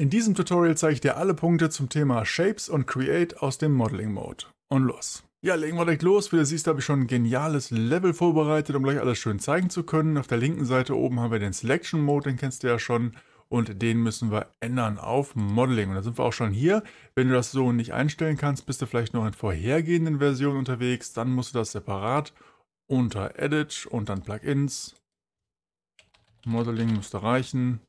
In diesem Tutorial zeige ich dir alle Punkte zum Thema Shapes und Create aus dem Modeling Mode. Und los! Ja, legen wir direkt los. Wie du siehst, habe ich schon ein geniales Level vorbereitet, um gleich alles schön zeigen zu können. Auf der linken Seite oben haben wir den Selection Mode, den kennst du ja schon. Und den müssen wir ändern auf Modeling. Und da sind wir auch schon hier. Wenn du das so nicht einstellen kannst, bist du vielleicht noch in vorhergehenden Versionen unterwegs. Dann musst du das separat unter Edit und dann Plugins. Modeling müsste reichen.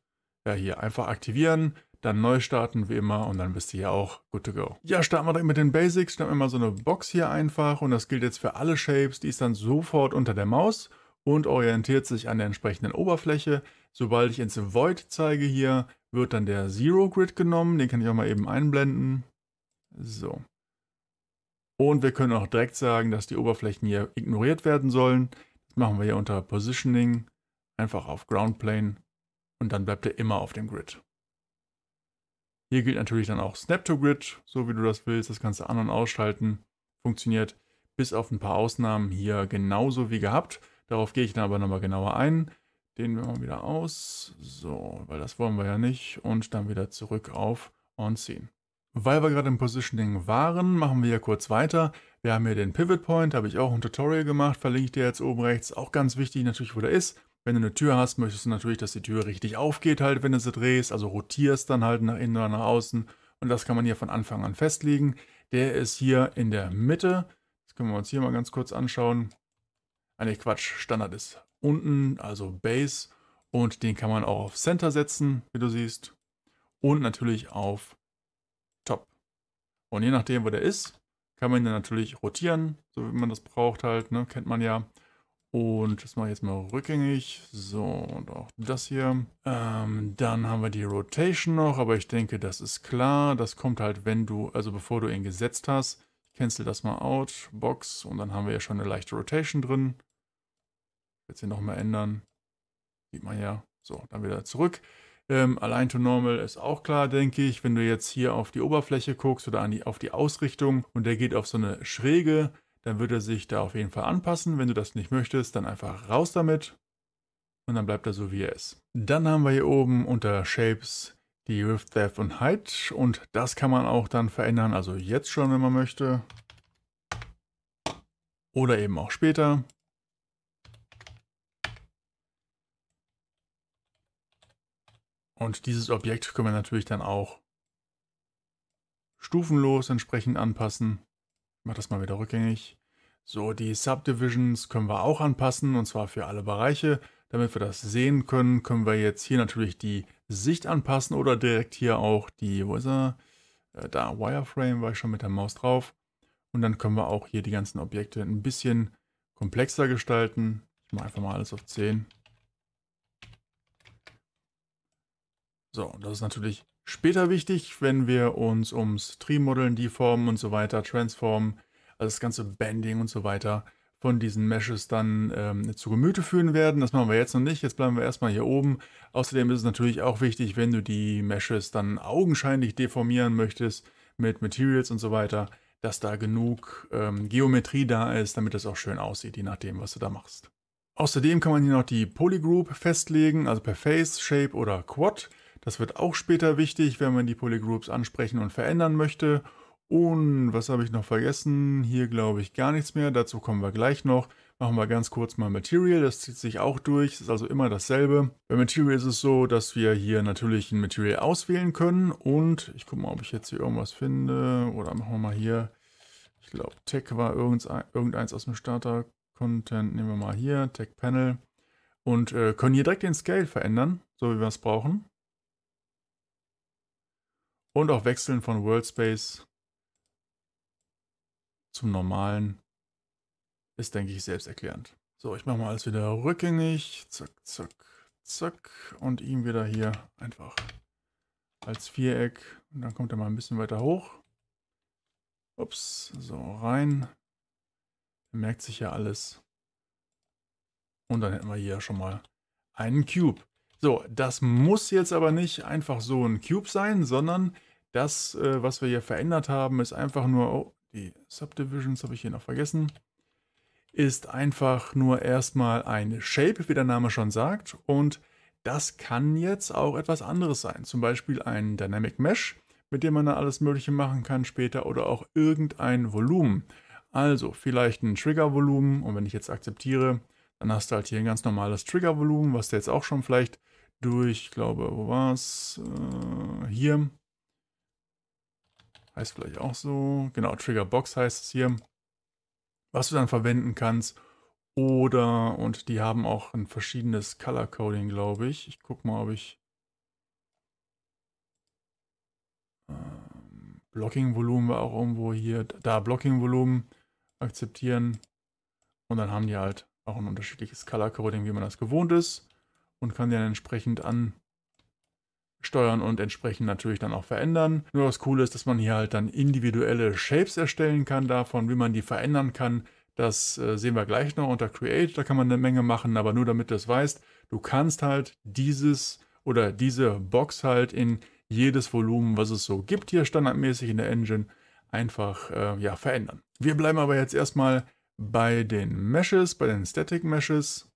Ja, hier einfach aktivieren dann neu starten wie immer und dann bist du hier auch good to go. Ja, starten wir direkt mit den Basics. Starten wir mal so eine Box hier einfach und das gilt jetzt für alle Shapes. Die ist dann sofort unter der Maus und orientiert sich an der entsprechenden Oberfläche. Sobald ich ins Void zeige hier, wird dann der Zero Grid genommen. Den kann ich auch mal eben einblenden. So. Und wir können auch direkt sagen, dass die Oberflächen hier ignoriert werden sollen. Das machen wir hier unter Positioning. Einfach auf Ground Plane und dann bleibt er immer auf dem Grid. Hier gilt natürlich dann auch Snap to Grid, so wie du das willst. Das du an- und ausschalten. Funktioniert bis auf ein paar Ausnahmen hier genauso wie gehabt. Darauf gehe ich dann aber nochmal genauer ein. Den wir mal wieder aus. So, weil das wollen wir ja nicht. Und dann wieder zurück auf On Scene. Weil wir gerade im Positioning waren, machen wir hier kurz weiter. Wir haben hier den Pivot Point, habe ich auch ein Tutorial gemacht, verlinke ich dir jetzt oben rechts. Auch ganz wichtig natürlich, wo der ist. Wenn du eine Tür hast, möchtest du natürlich, dass die Tür richtig aufgeht, halt, wenn du sie drehst, also rotierst dann halt nach innen oder nach außen. Und das kann man hier von Anfang an festlegen. Der ist hier in der Mitte. Das können wir uns hier mal ganz kurz anschauen. Ah ne, Quatsch, Standard ist unten, also Base. Und den kann man auch auf Center setzen, wie du siehst. Und natürlich auf Top. Und je nachdem, wo der ist, kann man ihn natürlich rotieren, so wie man das braucht halt, ne? kennt man ja. Und das mache ich jetzt mal rückgängig. So, und auch das hier. Ähm, dann haben wir die Rotation noch, aber ich denke, das ist klar. Das kommt halt, wenn du, also bevor du ihn gesetzt hast. Ich cancel das mal out, Box, und dann haben wir ja schon eine leichte Rotation drin. Jetzt hier nochmal ändern. Sieht man ja. So, dann wieder zurück. Ähm, Align to Normal ist auch klar, denke ich. Wenn du jetzt hier auf die Oberfläche guckst oder an die, auf die Ausrichtung und der geht auf so eine Schräge, dann wird er sich da auf jeden Fall anpassen. Wenn du das nicht möchtest, dann einfach raus damit und dann bleibt er so, wie er ist. Dann haben wir hier oben unter Shapes die Width, Depth und Height und das kann man auch dann verändern, also jetzt schon, wenn man möchte. Oder eben auch später. Und dieses Objekt können wir natürlich dann auch stufenlos entsprechend anpassen. Ich mache das mal wieder rückgängig. So, die Subdivisions können wir auch anpassen und zwar für alle Bereiche. Damit wir das sehen können, können wir jetzt hier natürlich die Sicht anpassen oder direkt hier auch die, wo ist er? Äh, da, Wireframe war ich schon mit der Maus drauf. Und dann können wir auch hier die ganzen Objekte ein bisschen komplexer gestalten. Ich mache einfach mal alles auf 10. So, das ist natürlich später wichtig, wenn wir uns ums Tree-Modeln, Deformen und so weiter, Transformen, also das ganze Bending und so weiter von diesen Meshes dann ähm, zu Gemüte führen werden. Das machen wir jetzt noch nicht. Jetzt bleiben wir erstmal hier oben. Außerdem ist es natürlich auch wichtig, wenn du die Meshes dann augenscheinlich deformieren möchtest mit Materials und so weiter, dass da genug ähm, Geometrie da ist, damit das auch schön aussieht, je nachdem, was du da machst. Außerdem kann man hier noch die Polygroup festlegen, also per Face, Shape oder Quad. Das wird auch später wichtig, wenn man die Polygroups ansprechen und verändern möchte. Und was habe ich noch vergessen? Hier glaube ich gar nichts mehr. Dazu kommen wir gleich noch. Machen wir ganz kurz mal Material. Das zieht sich auch durch. Das ist also immer dasselbe. Bei Material ist es so, dass wir hier natürlich ein Material auswählen können. Und ich gucke mal, ob ich jetzt hier irgendwas finde. Oder machen wir mal hier. Ich glaube, Tech war irgendeins aus dem Starter-Content. Nehmen wir mal hier, Tech Panel. Und äh, können hier direkt den Scale verändern, so wie wir es brauchen. Und auch wechseln von Worldspace zum normalen ist, denke ich, selbsterklärend. So, ich mache mal alles wieder rückgängig. Zack, zack, zack. Und ihm wieder hier einfach als Viereck. Und dann kommt er mal ein bisschen weiter hoch. Ups, so rein. Er merkt sich ja alles. Und dann hätten wir hier schon mal einen Cube. So, das muss jetzt aber nicht einfach so ein Cube sein, sondern das, äh, was wir hier verändert haben, ist einfach nur, oh, die Subdivisions habe ich hier noch vergessen, ist einfach nur erstmal eine Shape, wie der Name schon sagt. Und Das kann jetzt auch etwas anderes sein, zum Beispiel ein Dynamic Mesh, mit dem man dann alles Mögliche machen kann später oder auch irgendein Volumen. Also vielleicht ein Triggervolumen und wenn ich jetzt akzeptiere, dann hast du halt hier ein ganz normales Triggervolumen, was du jetzt auch schon vielleicht durch, ich glaube, wo war es? Äh, hier. Heißt vielleicht auch so. Genau, Triggerbox heißt es hier. Was du dann verwenden kannst. Oder, und die haben auch ein verschiedenes Color Coding, glaube ich. Ich gucke mal, ob ich ähm, Blocking-Volumen war auch irgendwo hier. Da, Blocking-Volumen akzeptieren. Und dann haben die halt auch ein unterschiedliches Color Coding, wie man das gewohnt ist. Und kann dann entsprechend ansteuern und entsprechend natürlich dann auch verändern. Nur das Coole ist, dass man hier halt dann individuelle Shapes erstellen kann davon, wie man die verändern kann. Das äh, sehen wir gleich noch unter Create, da kann man eine Menge machen, aber nur damit du es weißt, du kannst halt dieses oder diese Box halt in jedes Volumen, was es so gibt hier standardmäßig in der Engine, einfach äh, ja, verändern. Wir bleiben aber jetzt erstmal bei den Meshes, bei den Static Meshes.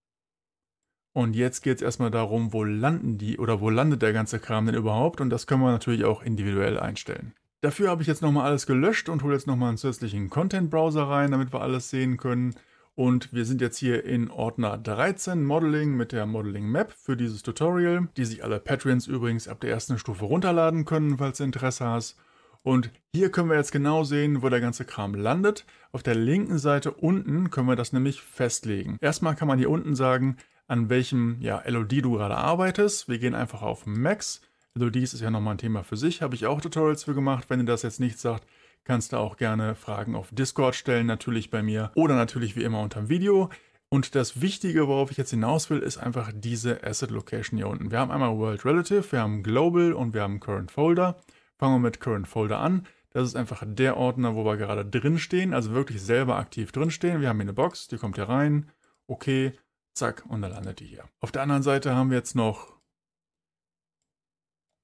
Und jetzt geht es erstmal darum, wo landen die oder wo landet der ganze Kram denn überhaupt? Und das können wir natürlich auch individuell einstellen. Dafür habe ich jetzt nochmal alles gelöscht und hole jetzt nochmal einen zusätzlichen Content-Browser rein, damit wir alles sehen können. Und wir sind jetzt hier in Ordner 13 Modeling mit der Modeling Map für dieses Tutorial, die sich alle Patreons übrigens ab der ersten Stufe runterladen können, falls du Interesse hast. Und hier können wir jetzt genau sehen, wo der ganze Kram landet. Auf der linken Seite unten können wir das nämlich festlegen. Erstmal kann man hier unten sagen, an welchem ja, LOD du gerade arbeitest. Wir gehen einfach auf Max. LODs ist ja nochmal ein Thema für sich, habe ich auch Tutorials für gemacht. Wenn ihr das jetzt nicht sagt, kannst du auch gerne Fragen auf Discord stellen, natürlich bei mir oder natürlich wie immer unter dem Video. Und das Wichtige, worauf ich jetzt hinaus will, ist einfach diese Asset Location hier unten. Wir haben einmal World Relative, wir haben Global und wir haben Current Folder. Fangen wir mit Current Folder an. Das ist einfach der Ordner, wo wir gerade drin stehen, also wirklich selber aktiv drin stehen. Wir haben hier eine Box, die kommt hier rein. Okay, zack, und dann landet die hier. Auf der anderen Seite haben wir jetzt noch,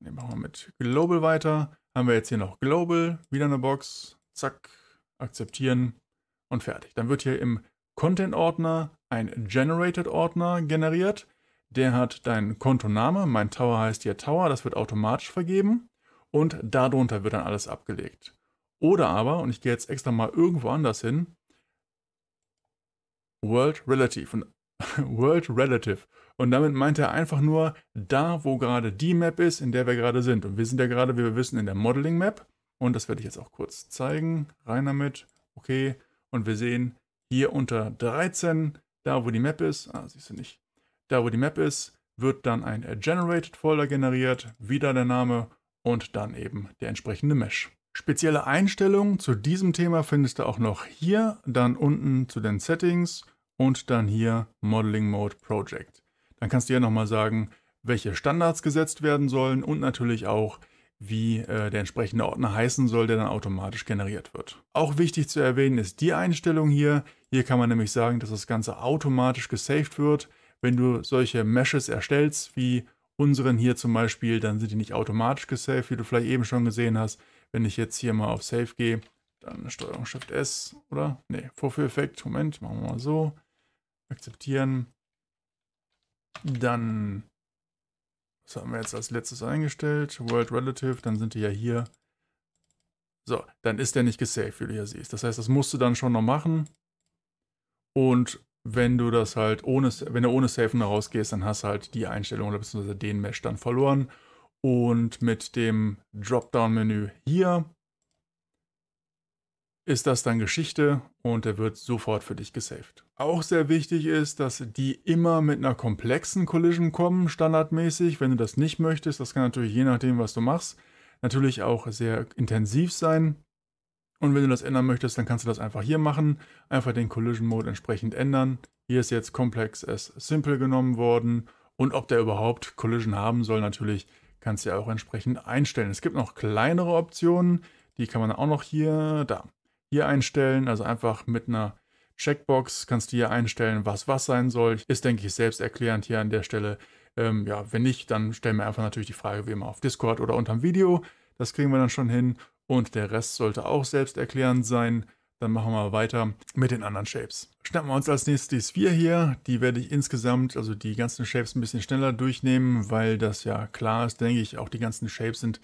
ne, machen wir mit Global weiter. Haben wir jetzt hier noch Global, wieder eine Box, zack, akzeptieren und fertig. Dann wird hier im Content-Ordner ein Generated-Ordner generiert. Der hat deinen Kontoname, mein Tower heißt hier Tower, das wird automatisch vergeben und darunter wird dann alles abgelegt. Oder aber, und ich gehe jetzt extra mal irgendwo anders hin, World Relative. Und World Relative. Und damit meint er einfach nur da, wo gerade die Map ist, in der wir gerade sind. Und wir sind ja gerade, wie wir wissen, in der Modeling Map. Und das werde ich jetzt auch kurz zeigen. Rein damit. Okay. Und wir sehen hier unter 13, da wo die Map ist, ah, siehst du nicht, da wo die Map ist, wird dann ein Generated Folder generiert, wieder der Name und dann eben der entsprechende Mesh. Spezielle Einstellungen zu diesem Thema findest du auch noch hier, dann unten zu den Settings und dann hier Modeling Mode Project. Dann kannst du hier nochmal sagen, welche Standards gesetzt werden sollen und natürlich auch, wie äh, der entsprechende Ordner heißen soll, der dann automatisch generiert wird. Auch wichtig zu erwähnen ist die Einstellung hier. Hier kann man nämlich sagen, dass das Ganze automatisch gesaved wird. Wenn du solche Meshes erstellst, wie unseren hier zum Beispiel, dann sind die nicht automatisch gesaved, wie du vielleicht eben schon gesehen hast. Wenn ich jetzt hier mal auf Save gehe, dann Steuerung Shift S, oder? Ne, Vorführeffekt. Moment, machen wir mal so. Akzeptieren. Dann, was haben wir jetzt als letztes eingestellt? World Relative, dann sind die ja hier. So, dann ist der nicht gesaved, wie du hier siehst. Das heißt, das musst du dann schon noch machen. Und wenn du das halt ohne, wenn du ohne Safen rausgehst, dann hast du halt die Einstellung oder beziehungsweise den Mesh dann verloren. Und mit dem Dropdown-Menü hier ist das dann Geschichte und der wird sofort für dich gesaved. Auch sehr wichtig ist, dass die immer mit einer komplexen Collision kommen, standardmäßig. Wenn du das nicht möchtest, das kann natürlich je nachdem, was du machst, natürlich auch sehr intensiv sein. Und wenn du das ändern möchtest, dann kannst du das einfach hier machen. Einfach den Collision Mode entsprechend ändern. Hier ist jetzt Complex as Simple genommen worden. Und ob der überhaupt Collision haben soll, natürlich kannst du ja auch entsprechend einstellen. Es gibt noch kleinere Optionen. Die kann man auch noch hier, da, hier einstellen. Also einfach mit einer Checkbox kannst du hier einstellen, was was sein soll. Ist, denke ich, selbsterklärend hier an der Stelle. Ähm, ja, wenn nicht, dann stellen wir einfach natürlich die Frage wie immer auf Discord oder unterm Video. Das kriegen wir dann schon hin und der Rest sollte auch selbsterklärend sein. dann machen wir weiter mit den anderen Shapes. Schnappen wir uns als nächstes die Sphere hier. Die werde ich insgesamt, also die ganzen Shapes ein bisschen schneller durchnehmen, weil das ja klar ist, denke ich. Auch die ganzen Shapes sind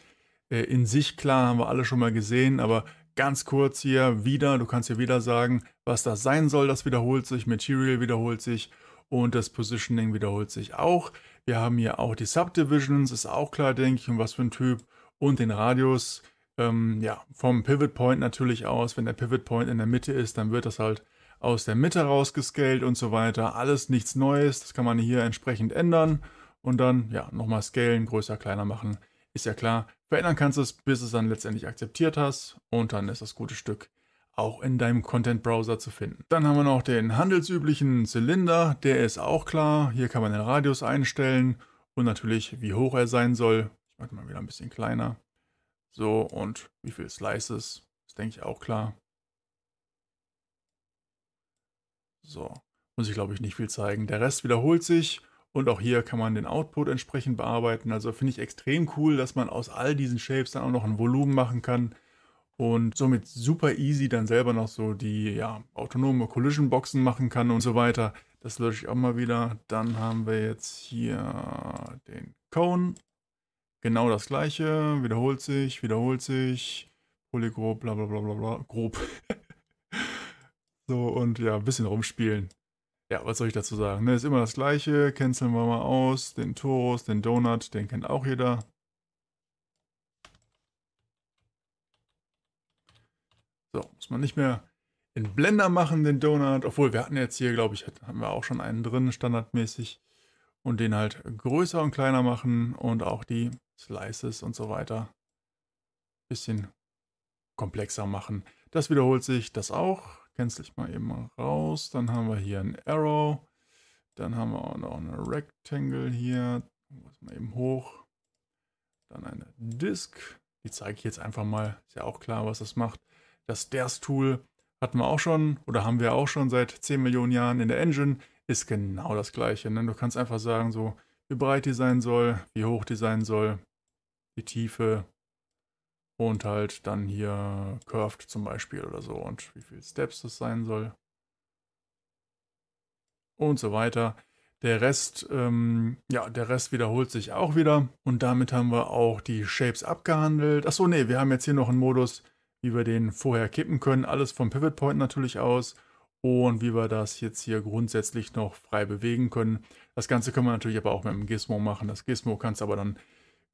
äh, in sich klar, haben wir alle schon mal gesehen, aber ganz kurz hier wieder, du kannst hier wieder sagen, was das sein soll, das wiederholt sich, Material wiederholt sich und das Positioning wiederholt sich auch. Wir haben hier auch die Subdivisions, ist auch klar, denke ich, und was für ein Typ und den Radius. Ähm, ja, vom Pivot Point natürlich aus. Wenn der Pivot Point in der Mitte ist, dann wird das halt aus der Mitte rausgescaled und so weiter. Alles nichts Neues, das kann man hier entsprechend ändern und dann ja nochmal scalen, größer, kleiner machen. Ist ja klar. Verändern kannst du es, bis es dann letztendlich akzeptiert hast und dann ist das gute Stück auch in deinem Content-Browser zu finden. Dann haben wir noch den handelsüblichen Zylinder, der ist auch klar. Hier kann man den Radius einstellen und natürlich, wie hoch er sein soll. Ich mache mal wieder ein bisschen kleiner. So, und wie viel Slices, ist denke ich auch klar. So, muss ich glaube ich nicht viel zeigen. Der Rest wiederholt sich und auch hier kann man den Output entsprechend bearbeiten. Also finde ich extrem cool, dass man aus all diesen Shapes dann auch noch ein Volumen machen kann und somit super easy dann selber noch so die ja, autonome Collision Boxen machen kann und so weiter. Das lösche ich auch mal wieder. Dann haben wir jetzt hier den Cone. Genau das gleiche. Wiederholt sich, wiederholt sich. Polygrob, bla bla bla bla bla. Grob. so und ja, ein bisschen rumspielen. Ja, was soll ich dazu sagen? Ne, ist immer das gleiche. Canceln wir mal aus. Den Torus, den Donut, den kennt auch jeder. So, muss man nicht mehr in Blender machen, den Donut. Obwohl, wir hatten jetzt hier, glaube ich, haben wir auch schon einen drin, standardmäßig. Und den halt größer und kleiner machen und auch die Slices und so weiter. Bisschen komplexer machen. Das wiederholt sich, das auch. Cancel ich mal eben raus. Dann haben wir hier ein Arrow. Dann haben wir auch noch eine Rectangle hier. Muss mal eben hoch. Dann eine Disk. Die zeige ich jetzt einfach mal. Ist ja auch klar, was das macht. Das Stairs-Tool hatten wir auch schon oder haben wir auch schon seit 10 Millionen Jahren in der Engine. Ist genau das gleiche. Ne? Du kannst einfach sagen, so wie breit die sein soll, wie hoch die sein soll, die Tiefe und halt dann hier curved zum Beispiel oder so und wie viele Steps das sein soll und so weiter. Der Rest, ähm, ja, der Rest wiederholt sich auch wieder und damit haben wir auch die Shapes abgehandelt. Achso, nee, wir haben jetzt hier noch einen Modus, wie wir den vorher kippen können. Alles vom Pivot Point natürlich aus und wie wir das jetzt hier grundsätzlich noch frei bewegen können. Das Ganze können wir natürlich aber auch mit dem Gizmo machen. Das Gizmo kannst du aber dann,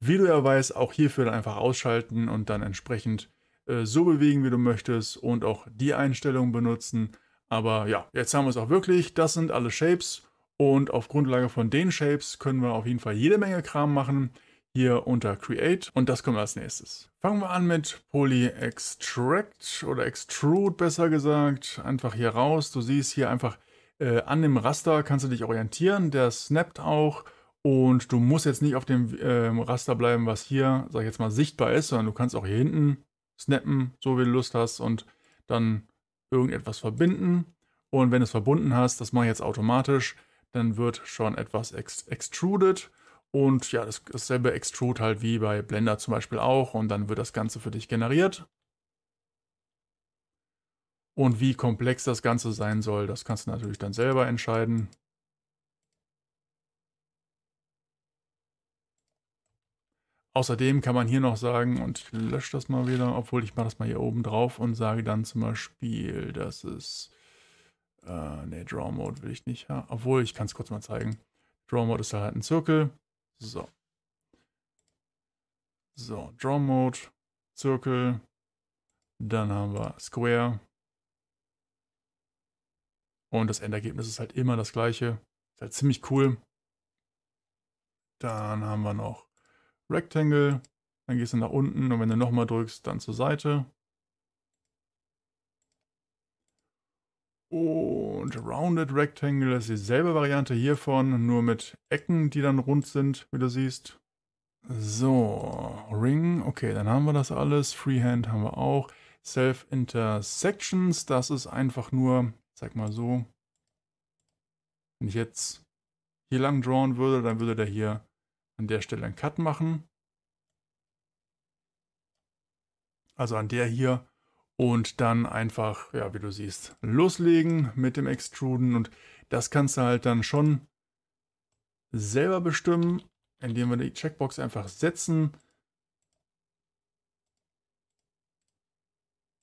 wie du ja weißt, auch hierfür dann einfach ausschalten und dann entsprechend äh, so bewegen, wie du möchtest und auch die Einstellungen benutzen. Aber ja, jetzt haben wir es auch wirklich. Das sind alle Shapes und auf Grundlage von den Shapes können wir auf jeden Fall jede Menge Kram machen hier unter Create und das kommt als nächstes. Fangen wir an mit Poly Extract oder Extrude besser gesagt. Einfach hier raus. Du siehst hier einfach äh, an dem Raster kannst du dich orientieren. Der snappt auch und du musst jetzt nicht auf dem äh, Raster bleiben, was hier, sag ich jetzt mal, sichtbar ist, sondern du kannst auch hier hinten snappen, so wie du Lust hast und dann irgendetwas verbinden. Und wenn du es verbunden hast, das mache ich jetzt automatisch, dann wird schon etwas ex extruded und ja, das, dasselbe Extrude halt wie bei Blender zum Beispiel auch. Und dann wird das Ganze für dich generiert. Und wie komplex das Ganze sein soll, das kannst du natürlich dann selber entscheiden. Außerdem kann man hier noch sagen, und ich lösche das mal wieder, obwohl ich mache das mal hier oben drauf und sage dann zum Beispiel, das ist, äh, ne, Draw Mode will ich nicht, ja, obwohl ich kann es kurz mal zeigen. Draw Mode ist halt ein Zirkel so. So, Draw Mode, Zirkel. Dann haben wir Square. Und das Endergebnis ist halt immer das gleiche. Ist halt ziemlich cool. Dann haben wir noch Rectangle. Dann gehst du nach unten und wenn du nochmal drückst, dann zur Seite. Und Rounded Rectangle ist dieselbe Variante hiervon, nur mit Ecken, die dann rund sind, wie du siehst. So, Ring, okay, dann haben wir das alles. Freehand haben wir auch. Self-Intersections, das ist einfach nur, sag mal so, wenn ich jetzt hier lang drawn würde, dann würde der hier an der Stelle einen Cut machen. Also an der hier und dann einfach, ja, wie du siehst, loslegen mit dem Extruden und das kannst du halt dann schon selber bestimmen, indem wir die Checkbox einfach setzen.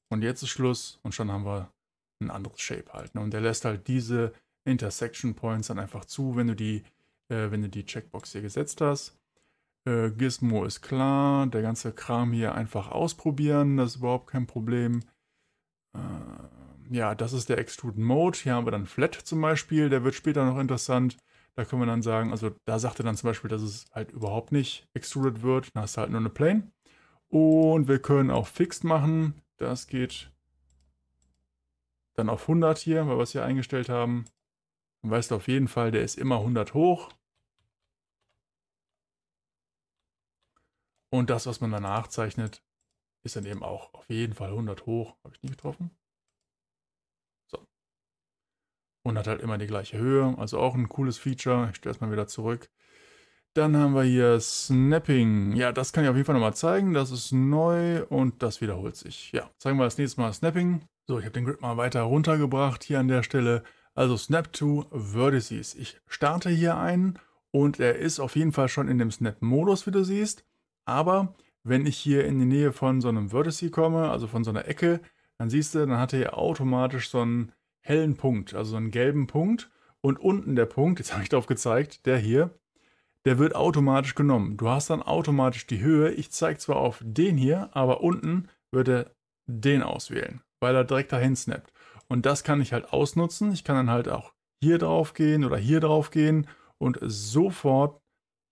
Und jetzt ist Schluss und schon haben wir ein anderes Shape halt. Ne? Und der lässt halt diese Intersection Points dann einfach zu, wenn du die, äh, wenn du die Checkbox hier gesetzt hast. Äh, Gizmo ist klar, der ganze Kram hier einfach ausprobieren, das ist überhaupt kein Problem. Äh, ja, das ist der Extrude Mode. Hier haben wir dann Flat zum Beispiel, der wird später noch interessant. Da können wir dann sagen, also da sagt er dann zum Beispiel, dass es halt überhaupt nicht extruded wird. Dann hast du halt nur eine Plane. Und wir können auch Fixed machen. Das geht dann auf 100 hier, weil wir es hier eingestellt haben. Dann weißt du auf jeden Fall, der ist immer 100 hoch. Und das, was man danach zeichnet, ist dann eben auch auf jeden Fall 100 hoch. Habe ich nicht getroffen? So. Und hat halt immer die gleiche Höhe. Also auch ein cooles Feature. Ich stelle es mal wieder zurück. Dann haben wir hier Snapping. Ja, das kann ich auf jeden Fall nochmal zeigen. Das ist neu und das wiederholt sich. Ja, zeigen wir das nächste Mal Snapping. So, ich habe den Grid mal weiter runtergebracht hier an der Stelle. Also Snap to Vertices. Ich starte hier einen und er ist auf jeden Fall schon in dem Snap-Modus, wie du siehst. Aber wenn ich hier in die Nähe von so einem Vertice komme, also von so einer Ecke, dann siehst du, dann hat er hier automatisch so einen hellen Punkt, also so einen gelben Punkt. Und unten der Punkt, jetzt habe ich darauf gezeigt, der hier, der wird automatisch genommen. Du hast dann automatisch die Höhe. Ich zeige zwar auf den hier, aber unten wird er den auswählen, weil er direkt dahin snappt. Und das kann ich halt ausnutzen. Ich kann dann halt auch hier drauf gehen oder hier drauf gehen und sofort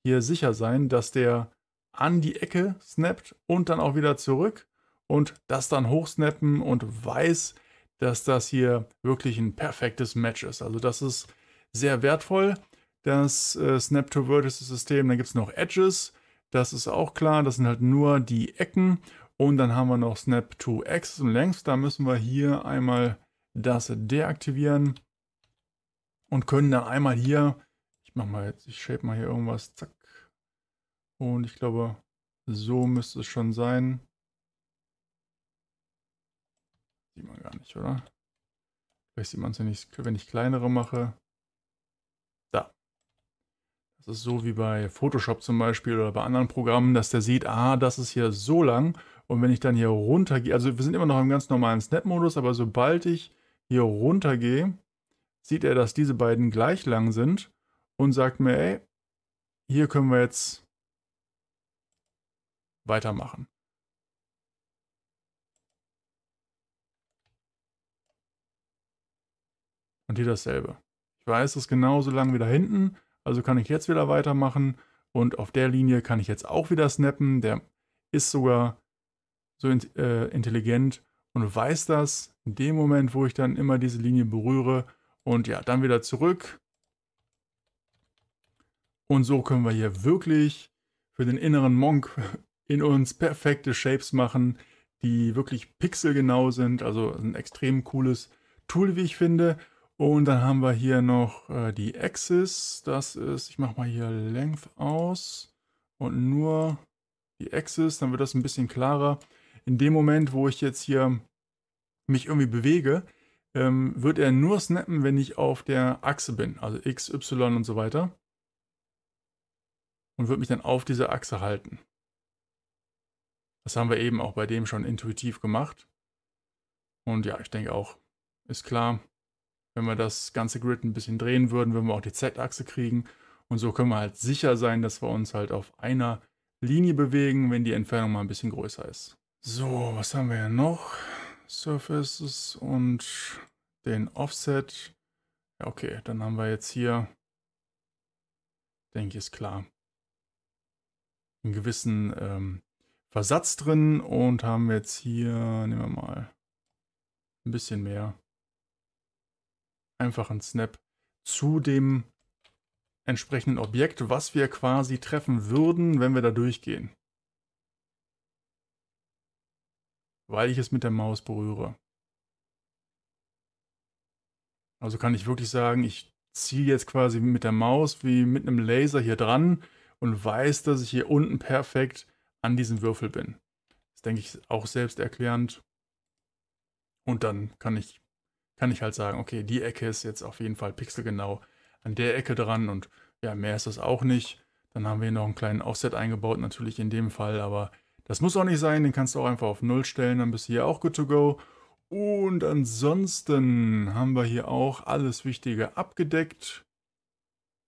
hier sicher sein, dass der an die Ecke snappt und dann auch wieder zurück und das dann hochsnappen und weiß, dass das hier wirklich ein perfektes Match ist. Also das ist sehr wertvoll, das äh, Snap-to-Vertices-System. Dann gibt es noch Edges, das ist auch klar, das sind halt nur die Ecken. Und dann haben wir noch Snap-to-Axis und Length, da müssen wir hier einmal das deaktivieren und können dann einmal hier, ich mache mal jetzt, ich shape mal hier irgendwas, zack, und ich glaube, so müsste es schon sein. Sieht man gar nicht, oder? Vielleicht sieht man es ja nicht, wenn ich kleinere mache. Da. Das ist so wie bei Photoshop zum Beispiel oder bei anderen Programmen, dass der sieht, ah, das ist hier so lang. Und wenn ich dann hier runter gehe, also wir sind immer noch im ganz normalen Snap-Modus, aber sobald ich hier runter gehe, sieht er, dass diese beiden gleich lang sind und sagt mir, ey, hier können wir jetzt weitermachen. Und hier dasselbe. Ich weiß, es ist genauso lang wie da hinten, also kann ich jetzt wieder weitermachen. Und auf der Linie kann ich jetzt auch wieder snappen. Der ist sogar so äh, intelligent und weiß das in dem Moment, wo ich dann immer diese Linie berühre. Und ja, dann wieder zurück. Und so können wir hier wirklich für den inneren Monk in uns perfekte Shapes machen, die wirklich pixelgenau sind. Also ein extrem cooles Tool, wie ich finde. Und dann haben wir hier noch äh, die Axis. Das ist, ich mache mal hier Length aus und nur die Axis, dann wird das ein bisschen klarer. In dem Moment, wo ich jetzt hier mich irgendwie bewege, ähm, wird er nur snappen, wenn ich auf der Achse bin, also X, Y und so weiter. Und wird mich dann auf dieser Achse halten. Das haben wir eben auch bei dem schon intuitiv gemacht. Und ja, ich denke auch, ist klar, wenn wir das ganze Grid ein bisschen drehen würden, würden wir auch die Z-Achse kriegen. Und so können wir halt sicher sein, dass wir uns halt auf einer Linie bewegen, wenn die Entfernung mal ein bisschen größer ist. So, was haben wir ja noch? Surfaces und den Offset. Ja, okay, dann haben wir jetzt hier, denke ich, ist klar, einen gewissen ähm, Versatz drin und haben jetzt hier, nehmen wir mal ein bisschen mehr. Einfach ein Snap zu dem entsprechenden Objekt, was wir quasi treffen würden, wenn wir da durchgehen. Weil ich es mit der Maus berühre. Also kann ich wirklich sagen, ich ziehe jetzt quasi mit der Maus wie mit einem Laser hier dran und weiß, dass ich hier unten perfekt an diesem Würfel bin. Das denke ich auch selbsterklärend. Und dann kann ich, kann ich halt sagen, okay, die Ecke ist jetzt auf jeden Fall pixelgenau an der Ecke dran und ja, mehr ist das auch nicht. Dann haben wir noch einen kleinen Offset eingebaut, natürlich in dem Fall, aber das muss auch nicht sein, den kannst du auch einfach auf 0 stellen, dann bist du hier auch good to go. Und ansonsten haben wir hier auch alles Wichtige abgedeckt.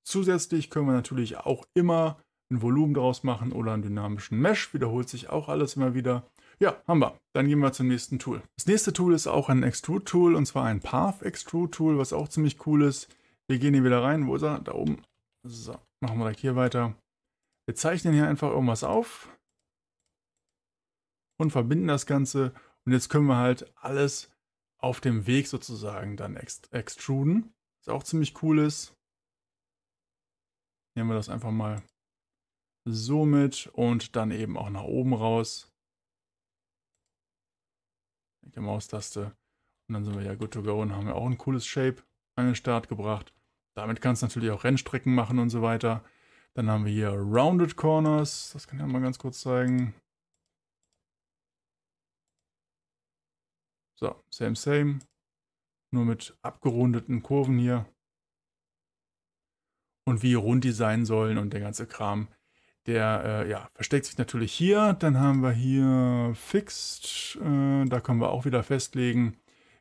Zusätzlich können wir natürlich auch immer ein Volumen daraus machen oder einen dynamischen Mesh. Wiederholt sich auch alles immer wieder. Ja, haben wir. Dann gehen wir zum nächsten Tool. Das nächste Tool ist auch ein Extrude-Tool und zwar ein Path Extrude-Tool, was auch ziemlich cool ist. Wir gehen hier wieder rein. Wo ist er? Da oben. So, machen wir direkt hier weiter. Wir zeichnen hier einfach irgendwas auf und verbinden das Ganze. Und jetzt können wir halt alles auf dem Weg sozusagen dann ext extruden. Was auch ziemlich cool ist. Nehmen wir das einfach mal so mit und dann eben auch nach oben raus. Mit der Maustaste. Und dann sind wir ja good to go und haben ja auch ein cooles Shape an den Start gebracht. Damit kannst du natürlich auch Rennstrecken machen und so weiter. Dann haben wir hier Rounded Corners. Das kann ich mal ganz kurz zeigen. So, same, same. Nur mit abgerundeten Kurven hier. Und wie rund die sein sollen und der ganze Kram. Der äh, ja, versteckt sich natürlich hier. Dann haben wir hier Fixed. Äh, da können wir auch wieder festlegen,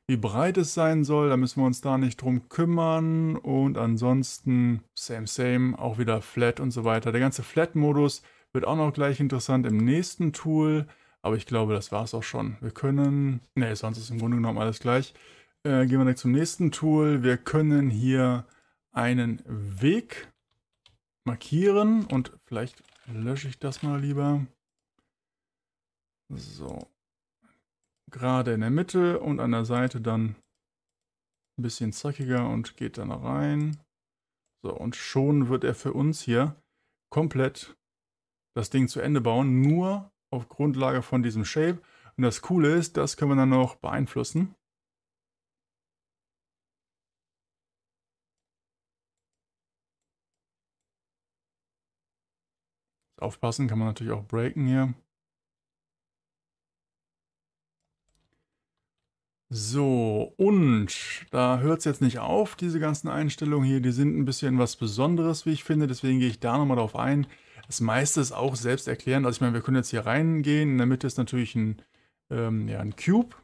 wie breit es sein soll. Da müssen wir uns da nicht drum kümmern. Und ansonsten same, same. Auch wieder Flat und so weiter. Der ganze Flat-Modus wird auch noch gleich interessant im nächsten Tool. Aber ich glaube, das war es auch schon. Wir können, ne, sonst ist im Grunde genommen alles gleich. Äh, gehen wir direkt zum nächsten Tool. Wir können hier einen Weg markieren und vielleicht lösche ich das mal lieber. So. Gerade in der Mitte und an der Seite dann ein bisschen zackiger und geht dann rein. So, und schon wird er für uns hier komplett das Ding zu Ende bauen, nur auf Grundlage von diesem Shape. Und das Coole ist, das können wir dann noch beeinflussen. Aufpassen kann man natürlich auch breaken hier. So, und da hört es jetzt nicht auf, diese ganzen Einstellungen hier, die sind ein bisschen was Besonderes, wie ich finde, deswegen gehe ich da nochmal drauf ein. Das meiste ist auch selbst erklärend, also ich meine, wir können jetzt hier reingehen, in der Mitte ist natürlich ein, ähm, ja, ein Cube,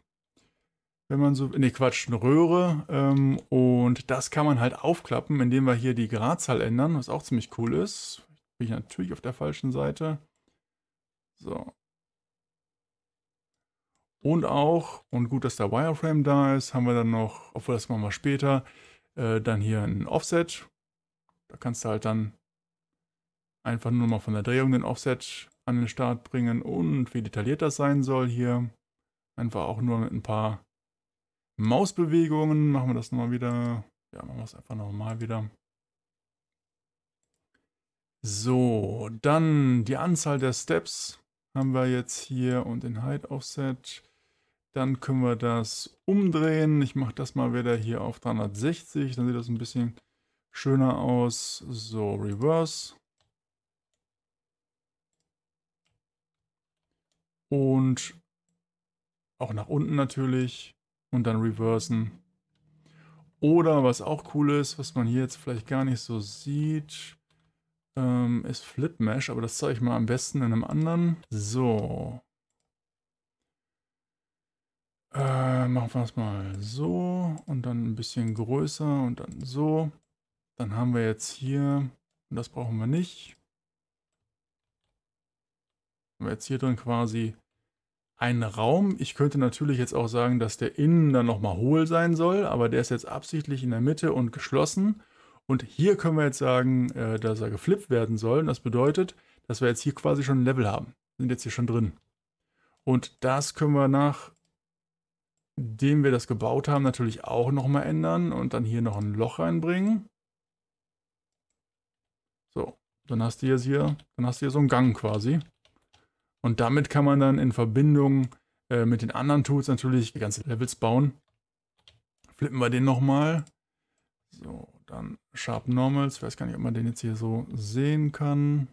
wenn man so, ne Quatsch, eine Röhre. Ähm, und das kann man halt aufklappen, indem wir hier die Gradzahl ändern, was auch ziemlich cool ist bin ich natürlich auf der falschen Seite. So. Und auch, und gut, dass der Wireframe da ist, haben wir dann noch, obwohl das machen wir später, äh, dann hier ein Offset. Da kannst du halt dann einfach nur mal von der Drehung den Offset an den Start bringen und wie detailliert das sein soll hier. Einfach auch nur mit ein paar Mausbewegungen machen wir das nochmal wieder. Ja, machen wir es einfach nochmal wieder. So, dann die Anzahl der Steps haben wir jetzt hier und den Height Offset. Dann können wir das umdrehen. Ich mache das mal wieder hier auf 360. Dann sieht das ein bisschen schöner aus. So, Reverse. Und auch nach unten natürlich. Und dann reversen. Oder was auch cool ist, was man hier jetzt vielleicht gar nicht so sieht ähm, ist Flip Mesh, aber das zeige ich mal am besten in einem anderen. So. Äh, machen wir es mal so und dann ein bisschen größer und dann so. Dann haben wir jetzt hier, und das brauchen wir nicht. Haben wir jetzt hier drin quasi einen Raum. Ich könnte natürlich jetzt auch sagen, dass der innen dann nochmal hohl sein soll, aber der ist jetzt absichtlich in der Mitte und geschlossen. Und hier können wir jetzt sagen, äh, dass er geflippt werden soll. Und das bedeutet, dass wir jetzt hier quasi schon ein Level haben. Sind jetzt hier schon drin. Und das können wir nachdem wir das gebaut haben, natürlich auch nochmal ändern und dann hier noch ein Loch reinbringen. So, dann hast du jetzt hier, dann hast du hier so einen Gang quasi. Und damit kann man dann in Verbindung äh, mit den anderen Tools natürlich die ganzen Levels bauen. Flippen wir den nochmal. So, dann Sharp Normals. Ich weiß gar nicht, ob man den jetzt hier so sehen kann.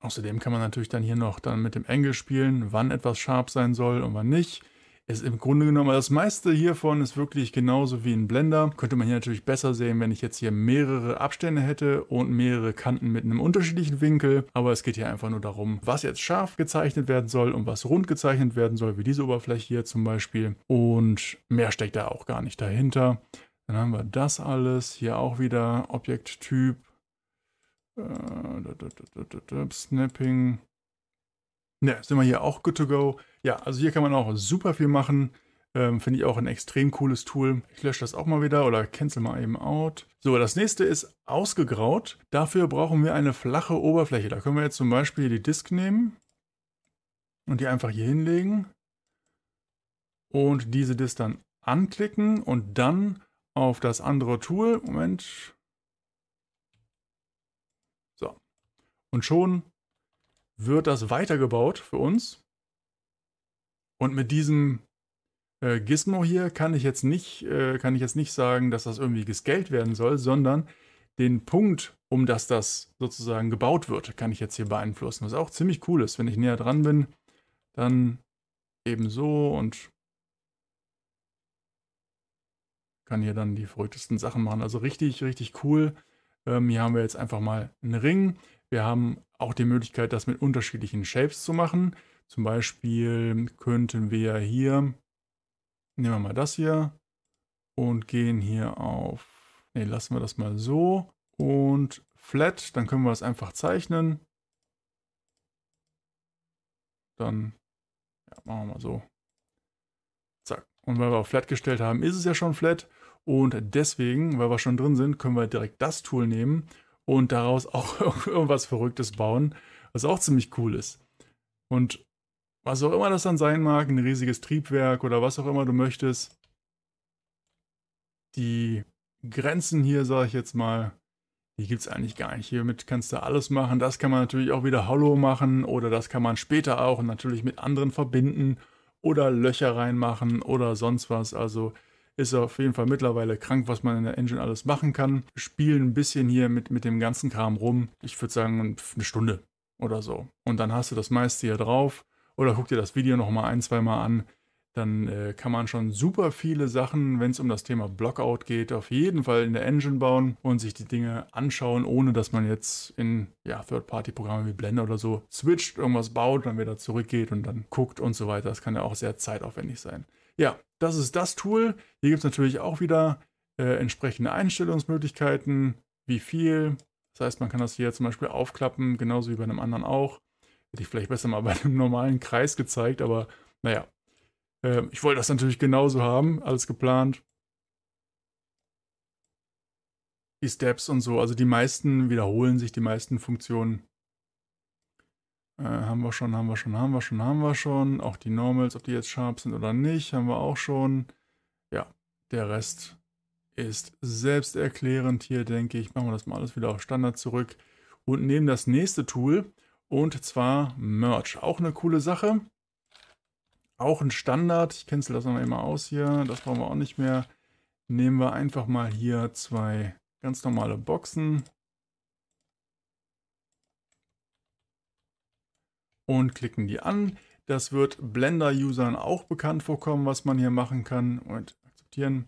Außerdem kann man natürlich dann hier noch dann mit dem Angle spielen, wann etwas sharp sein soll und wann nicht. ist im Grunde genommen, das meiste hiervon ist wirklich genauso wie ein Blender. Könnte man hier natürlich besser sehen, wenn ich jetzt hier mehrere Abstände hätte und mehrere Kanten mit einem unterschiedlichen Winkel. Aber es geht hier einfach nur darum, was jetzt scharf gezeichnet werden soll und was rund gezeichnet werden soll, wie diese Oberfläche hier zum Beispiel. Und mehr steckt da auch gar nicht dahinter. Dann haben wir das alles. Hier auch wieder Objekttyp. Äh, Snapping. Ne, sind wir hier auch good to go. Ja, also hier kann man auch super viel machen. Ähm, Finde ich auch ein extrem cooles Tool. Ich lösche das auch mal wieder oder cancel mal eben out. So, das nächste ist ausgegraut. Dafür brauchen wir eine flache Oberfläche. Da können wir jetzt zum Beispiel die Disk nehmen und die einfach hier hinlegen und diese Disk dann anklicken und dann auf das andere Tool. Moment. So. Und schon wird das weitergebaut für uns. Und mit diesem äh, Gizmo hier kann ich jetzt nicht, äh, kann ich jetzt nicht sagen, dass das irgendwie gescaled werden soll, sondern den Punkt, um das das sozusagen gebaut wird, kann ich jetzt hier beeinflussen. Was auch ziemlich cool ist. Wenn ich näher dran bin, dann eben so und kann hier dann die verrücktesten Sachen machen. Also richtig, richtig cool. Ähm, hier haben wir jetzt einfach mal einen Ring. Wir haben auch die Möglichkeit, das mit unterschiedlichen Shapes zu machen. Zum Beispiel könnten wir hier, nehmen wir mal das hier und gehen hier auf, ne, lassen wir das mal so und Flat, dann können wir es einfach zeichnen. Dann ja, machen wir mal so. Zack. Und weil wir auf Flat gestellt haben, ist es ja schon Flat. Und deswegen, weil wir schon drin sind, können wir direkt das Tool nehmen und daraus auch irgendwas Verrücktes bauen, was auch ziemlich cool ist. Und was auch immer das dann sein mag, ein riesiges Triebwerk oder was auch immer du möchtest, die Grenzen hier, sage ich jetzt mal, die gibt es eigentlich gar nicht. Hiermit kannst du alles machen. Das kann man natürlich auch wieder hollow machen oder das kann man später auch natürlich mit anderen verbinden oder Löcher reinmachen oder sonst was. Also ist auf jeden Fall mittlerweile krank, was man in der Engine alles machen kann. Spielen ein bisschen hier mit, mit dem ganzen Kram rum. Ich würde sagen, eine Stunde oder so. Und dann hast du das meiste hier drauf. Oder guck dir das Video noch mal ein, zwei Mal an. Dann äh, kann man schon super viele Sachen, wenn es um das Thema Blockout geht, auf jeden Fall in der Engine bauen und sich die Dinge anschauen, ohne dass man jetzt in ja, Third-Party-Programme wie Blender oder so switcht, irgendwas baut, dann wieder zurückgeht und dann guckt und so weiter. Das kann ja auch sehr zeitaufwendig sein. Ja, das ist das Tool. Hier gibt es natürlich auch wieder äh, entsprechende Einstellungsmöglichkeiten, wie viel. Das heißt, man kann das hier zum Beispiel aufklappen, genauso wie bei einem anderen auch. Hätte ich vielleicht besser mal bei einem normalen Kreis gezeigt, aber naja. Äh, ich wollte das natürlich genauso haben, alles geplant. Die Steps und so, also die meisten wiederholen sich, die meisten Funktionen. Äh, haben wir schon, haben wir schon, haben wir schon, haben wir schon. Auch die Normals, ob die jetzt sharp sind oder nicht, haben wir auch schon. Ja, der Rest ist selbsterklärend hier, denke ich. Machen wir das mal alles wieder auf Standard zurück und nehmen das nächste Tool und zwar Merge. Auch eine coole Sache. Auch ein Standard. Ich cancel das nochmal immer aus hier. Das brauchen wir auch nicht mehr. Nehmen wir einfach mal hier zwei ganz normale Boxen. Und klicken die an. Das wird Blender-Usern auch bekannt vorkommen, was man hier machen kann. Und akzeptieren.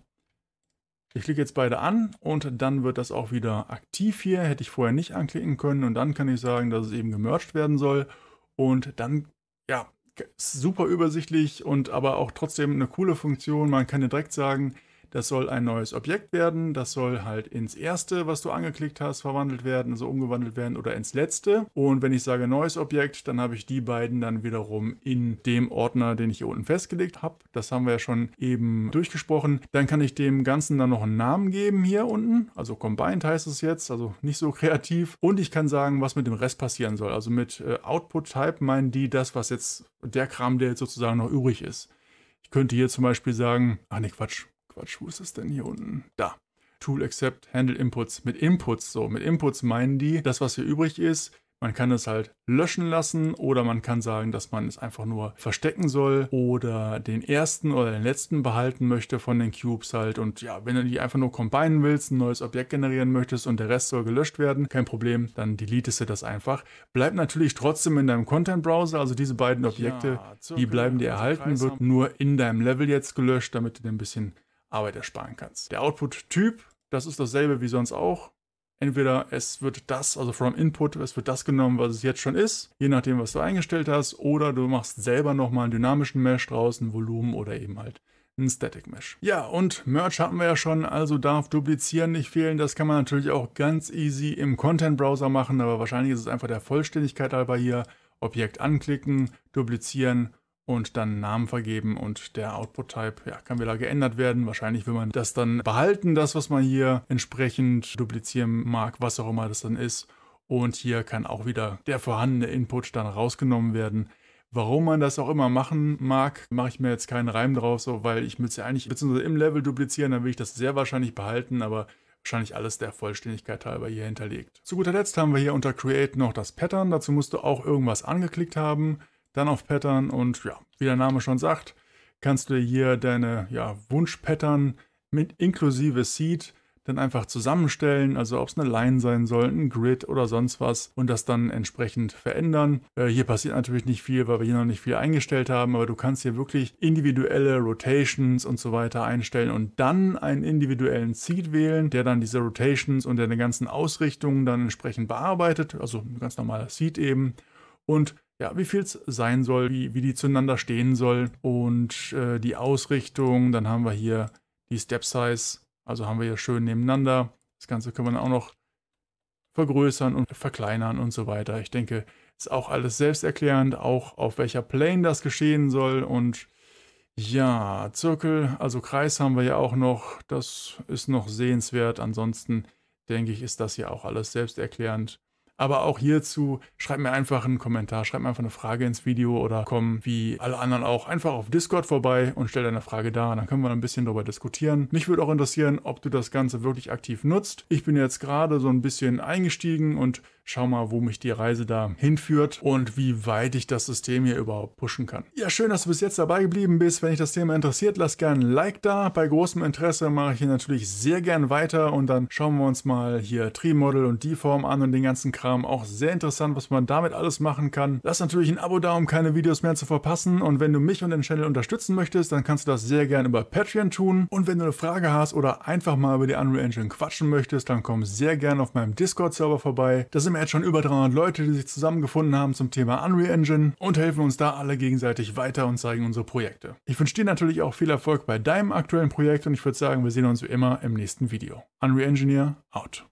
Ich klicke jetzt beide an und dann wird das auch wieder aktiv hier. Hätte ich vorher nicht anklicken können und dann kann ich sagen, dass es eben gemerged werden soll. Und dann, ja, super übersichtlich und aber auch trotzdem eine coole Funktion. Man kann direkt sagen, das soll ein neues Objekt werden. Das soll halt ins erste, was du angeklickt hast, verwandelt werden, also umgewandelt werden oder ins letzte. Und wenn ich sage neues Objekt, dann habe ich die beiden dann wiederum in dem Ordner, den ich hier unten festgelegt habe. Das haben wir ja schon eben durchgesprochen. Dann kann ich dem Ganzen dann noch einen Namen geben hier unten. Also Combined heißt es jetzt, also nicht so kreativ. Und ich kann sagen, was mit dem Rest passieren soll. Also mit äh, Output Type meinen die das, was jetzt der Kram, der jetzt sozusagen noch übrig ist. Ich könnte hier zum Beispiel sagen, ach ne Quatsch, Quatsch, wo ist es denn hier unten? Da. Tool Accept Handle Inputs. Mit Inputs, so, mit Inputs meinen die, das, was hier übrig ist, Man kann es halt löschen lassen oder man kann sagen, dass man es einfach nur verstecken soll oder den ersten oder den letzten behalten möchte von den Cubes halt. Und ja, wenn du die einfach nur combinen willst, ein neues Objekt generieren möchtest und der Rest soll gelöscht werden, kein Problem, dann deletest du das einfach. Bleibt natürlich trotzdem in deinem Content-Browser, also diese beiden Objekte, ja, die bleiben dir erhalten, wird nur in deinem Level jetzt gelöscht, damit du dir ein bisschen Arbeit ersparen kannst. Der Output-Typ, das ist dasselbe wie sonst auch entweder es wird das, also from Input, es wird das genommen, was es jetzt schon ist, je nachdem, was du eingestellt hast, oder du machst selber nochmal einen dynamischen Mesh draus, ein Volumen oder eben halt ein Static Mesh. Ja, und Merge hatten wir ja schon, also darf Duplizieren nicht fehlen. Das kann man natürlich auch ganz easy im Content-Browser machen, aber wahrscheinlich ist es einfach der Vollständigkeit halber hier. Objekt anklicken, duplizieren und dann Namen vergeben und der Output-Type ja, kann wieder geändert werden. Wahrscheinlich will man das dann behalten, das, was man hier entsprechend duplizieren mag, was auch immer das dann ist. Und hier kann auch wieder der vorhandene Input dann rausgenommen werden. Warum man das auch immer machen mag, mache ich mir jetzt keinen Reim drauf, so, weil ich müsste ja eigentlich, beziehungsweise im Level duplizieren, dann will ich das sehr wahrscheinlich behalten, aber wahrscheinlich alles der Vollständigkeit halber hier hinterlegt. Zu guter Letzt haben wir hier unter Create noch das Pattern. Dazu musst du auch irgendwas angeklickt haben dann auf Pattern und ja, wie der Name schon sagt, kannst du hier deine ja, Wunschpattern mit inklusive Seed dann einfach zusammenstellen, also ob es eine Line sein soll, ein Grid oder sonst was und das dann entsprechend verändern. Äh, hier passiert natürlich nicht viel, weil wir hier noch nicht viel eingestellt haben, aber du kannst hier wirklich individuelle Rotations und so weiter einstellen und dann einen individuellen Seed wählen, der dann diese Rotations und deine ganzen Ausrichtungen dann entsprechend bearbeitet, also ein ganz normaler Seed eben und ja, wie viel es sein soll, wie, wie die zueinander stehen soll und äh, die Ausrichtung. Dann haben wir hier die Step Size, also haben wir hier schön nebeneinander. Das Ganze können wir dann auch noch vergrößern und verkleinern und so weiter. Ich denke, ist auch alles selbsterklärend, auch auf welcher Plane das geschehen soll und ja, Zirkel, also Kreis haben wir ja auch noch, das ist noch sehenswert. Ansonsten denke ich, ist das ja auch alles selbsterklärend. Aber auch hierzu schreib mir einfach einen Kommentar, schreib mir einfach eine Frage ins Video oder komm wie alle anderen auch einfach auf Discord vorbei und stell deine Frage da. Dann können wir ein bisschen darüber diskutieren. Mich würde auch interessieren, ob du das Ganze wirklich aktiv nutzt. Ich bin jetzt gerade so ein bisschen eingestiegen und schau mal, wo mich die Reise da hinführt und wie weit ich das System hier überhaupt pushen kann. Ja, schön, dass du bis jetzt dabei geblieben bist. Wenn dich das Thema interessiert, lass gerne ein Like da. Bei großem Interesse mache ich hier natürlich sehr gern weiter und dann schauen wir uns mal hier Tree-Model und die Form an und den ganzen Kram. Auch sehr interessant, was man damit alles machen kann. Lass natürlich ein Abo da, um keine Videos mehr zu verpassen. Und wenn du mich und den Channel unterstützen möchtest, dann kannst du das sehr gerne über Patreon tun. Und wenn du eine Frage hast oder einfach mal über die Unreal Engine quatschen möchtest, dann komm sehr gerne auf meinem Discord-Server vorbei. Da sind wir jetzt schon über 300 Leute, die sich zusammengefunden haben zum Thema Unreal Engine und helfen uns da alle gegenseitig weiter und zeigen unsere Projekte. Ich wünsche dir natürlich auch viel Erfolg bei deinem aktuellen Projekt und ich würde sagen, wir sehen uns wie immer im nächsten Video. Unreal Engineer out.